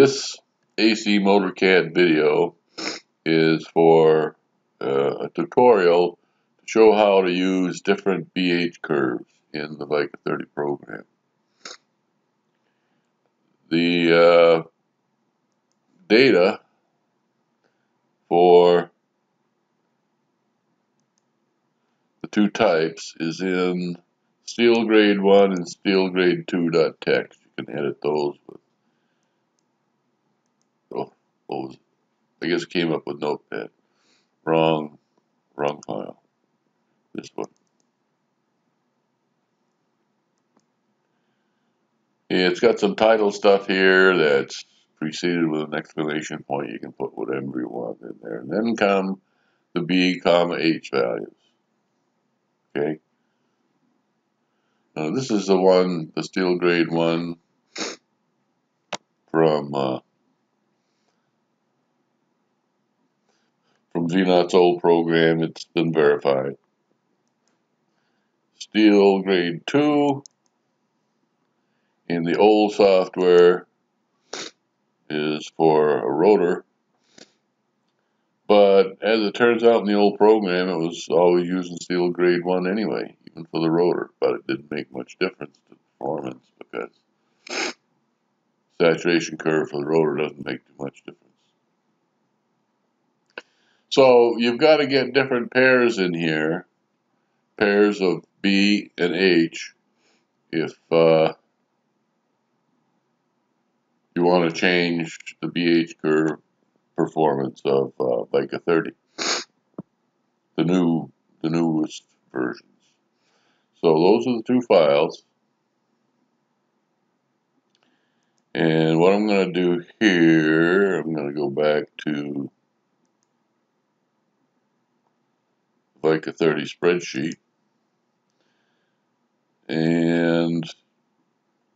This AC MotorCAD video is for uh, a tutorial to show how to use different BH curves in the VICA 30 program. The uh, data for the two types is in steel grade 1 and steel grade 2.txt. You can edit those with oh, those. I guess came up with Notepad. Wrong, wrong file. This one. Yeah, it's got some title stuff here that's preceded with an exclamation point. You can put whatever you want in there. And then come the B, comma, H values. Okay. Now this is the one, the steel grade one from uh, from VNOT's old program. It's been verified. Steel grade 2 in the old software is for a rotor. But as it turns out in the old program, it was always using steel grade 1 anyway, even for the rotor. But it didn't make much difference to performance because saturation curve for the rotor doesn't make too much difference. So you've got to get different pairs in here, pairs of B and H, if uh, you want to change the BH curve performance of uh, VICA 30, the new, the newest versions. So those are the two files. And what I'm going to do here, I'm going to go back to VICA 30 spreadsheet. And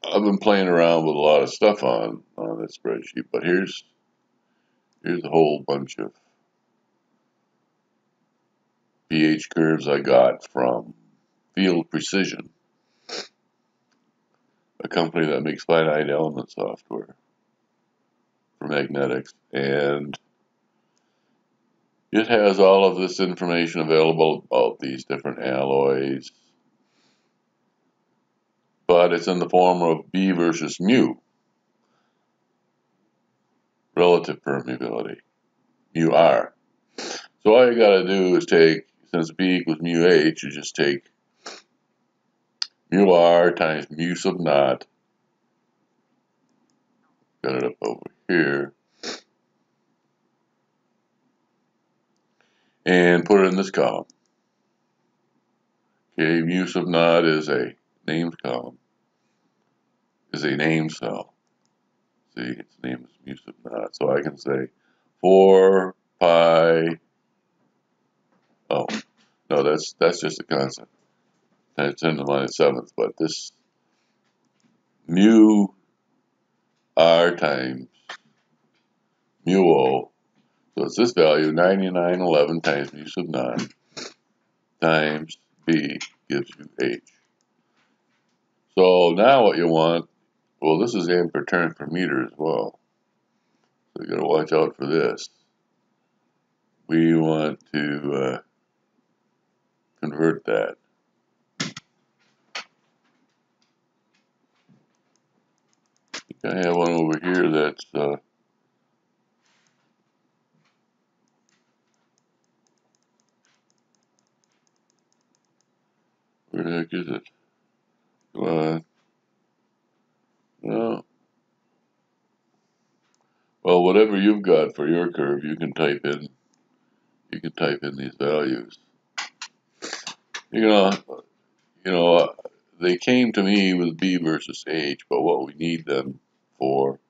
I've been playing around with a lot of stuff on, on this spreadsheet, but here's here's a whole bunch of BH curves I got from Field Precision, a company that makes finite element software for magnetics. And it has all of this information available about these different alloys, but it's in the form of B versus mu, relative permeability, mu R. So all you got to do is take, since B equals mu H, you just take mu R times mu sub naught, got it up over here, and put it in this column. Okay, mu sub naught is a names column, is a name cell. See, its name is mu sub naught. So I can say 4 pi, oh, no, that's that's just a constant. Times 10 to the minus 7th, but this mu r times mu o so it's this value, 9911 times mu sub naught times b gives you h. So now what you want, well this is ampere turn per meter as well. So you got to watch out for this. We want to uh, convert that. I have one over here that's uh, Where the heck is it? Come. No. Well, whatever you've got for your curve, you can type in. You can type in these values. You know, you know, uh, they came to me with B versus H, but what we need them for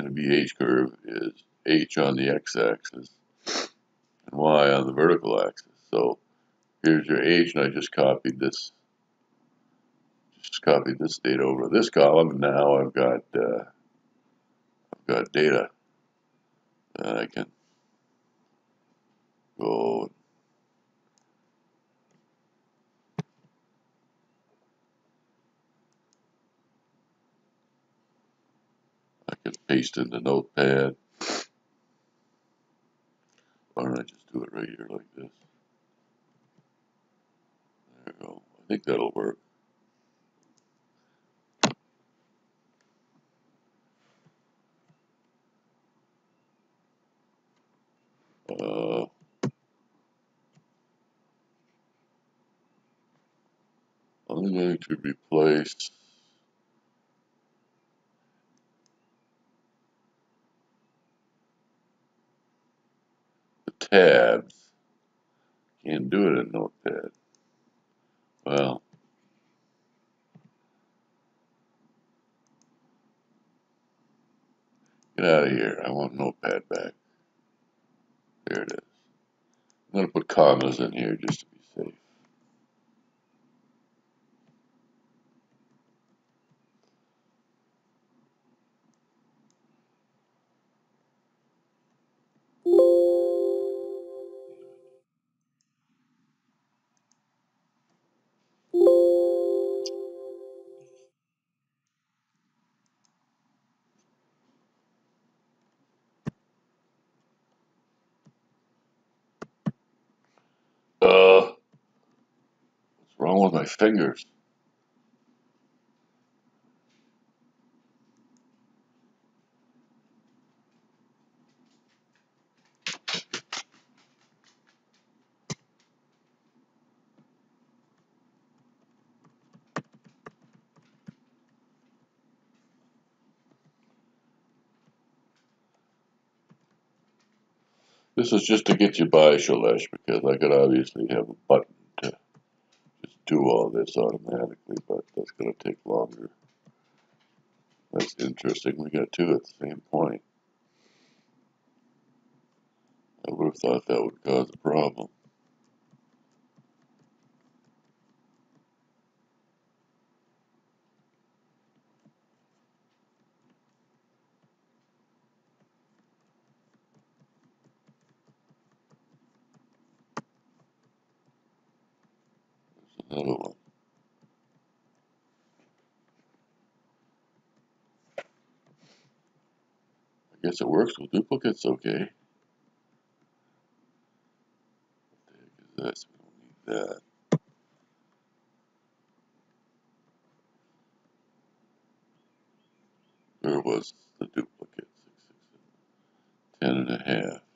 in a BH curve is H on the x-axis and Y on the vertical axis. So here's your H, and I just copied this just copied this data over this column, and now I've got uh, I've got data that I can go. I can paste in the notepad. Why don't I just do it right here like this? There we go. I think that'll work. Uh, I'm going to replace the tabs. Can't do it in Notepad. Well, get out of here. I want Notepad back. There it is. I'm going to put commas in here just to be wrong with my fingers? This is just to get you by, Shailesh, because I could obviously have a button do all this automatically, but that's going to take longer. That's interesting. We got two at the same point. I would have thought that would cause a problem. There's. I guess it works with duplicates okay. What the heck is this? We don't need that. Where was the duplicate? Six, six, seven, ten and a half.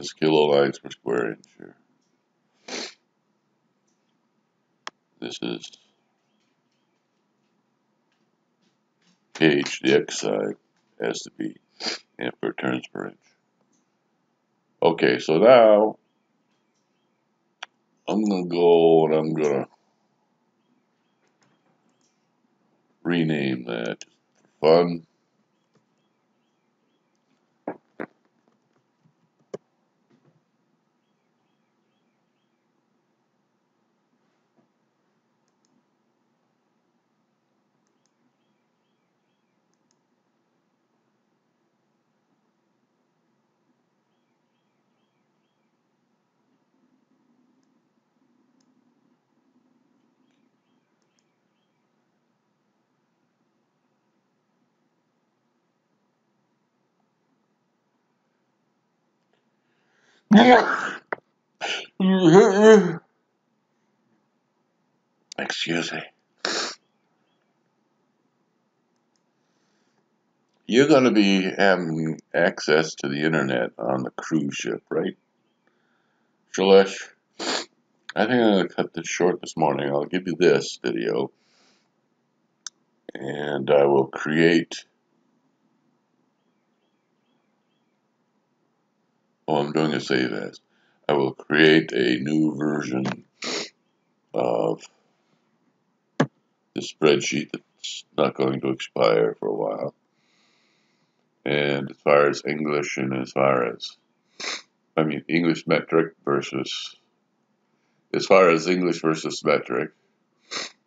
Is per square inch here. This is gauge, the X side has to be ampere turns per inch. Okay, so now I'm gonna go and I'm gonna rename that for fun. Excuse me. You're going to be having access to the internet on the cruise ship, right? Shailesh, I think I'm going to cut this short this morning. I'll give you this video and I will create. Oh, I'm doing a save as. I will create a new version of the spreadsheet that's not going to expire for a while. And as far as English and as far as, I mean, English metric versus, as far as English versus metric,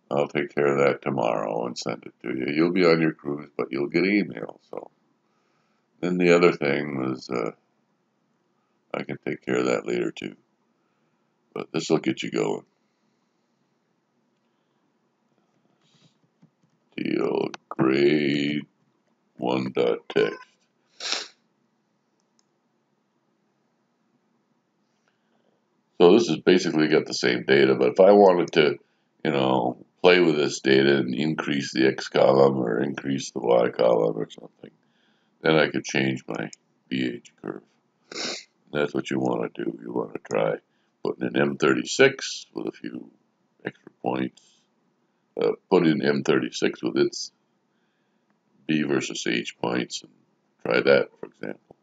I'll take care of that tomorrow and send it to you. You'll be on your cruise, but you'll get email. So then the other thing was, uh, I can take care of that later too. But this will get you going. field grade one dot text. So this is basically got the same data, but if I wanted to, you know, play with this data and increase the X column or increase the Y column or something, then I could change my BH curve. That's what you want to do. You want to try putting an M36 with a few extra points. Uh, put in M36 with its B versus H points and try that, for example.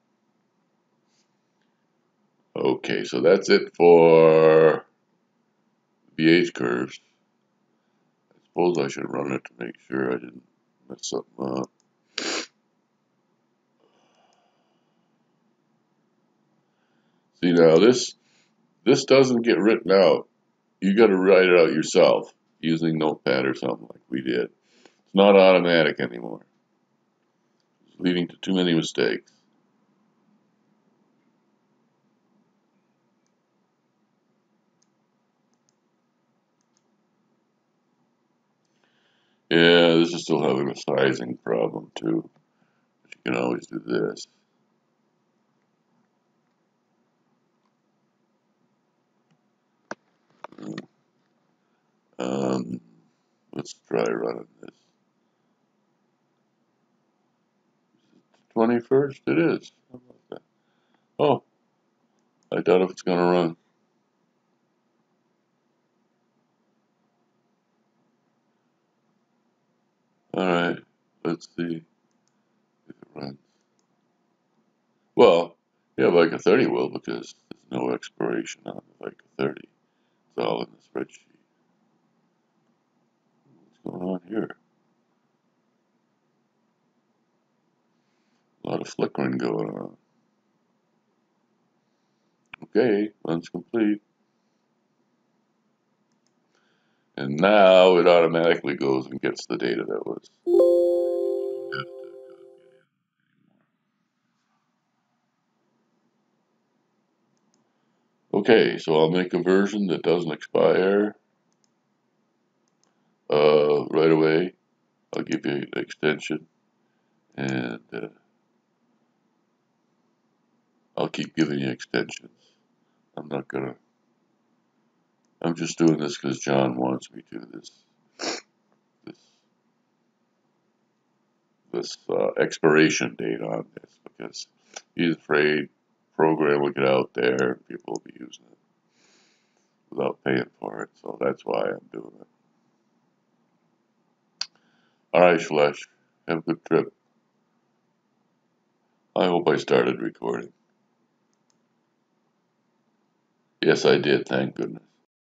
Okay, so that's it for BH curves. I suppose I should run it to make sure I didn't mess something up. See now this this doesn't get written out. You got to write it out yourself using Notepad or something like we did. It's not automatic anymore. It's leading to too many mistakes. Yeah, this is still having a sizing problem too. But you can always do this. Um, let's try running this. 21st? It is. Oh, I doubt if it's going to run. Alright, let's see if it runs. Well, yeah, Vica 30 will because there's no expiration on the Vica 30. All in the spreadsheet. What's going on here? A lot of flickering going on. Okay, runs complete. And now it automatically goes and gets the data that was. Okay, so I'll make a version that doesn't expire uh, right away. I'll give you an extension and uh, I'll keep giving you extensions. I'm not gonna I'm just doing this because John wants me to. This this this uh, expiration date on this because he's afraid program will get out there and people will be using it without paying for it. So that's why I'm doing it. All right, Shailesh, have a good trip. I hope I started recording. Yes, I did. Thank goodness.